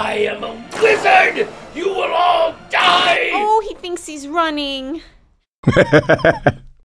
I am a wizard! You will all die! Oh, he thinks he's running.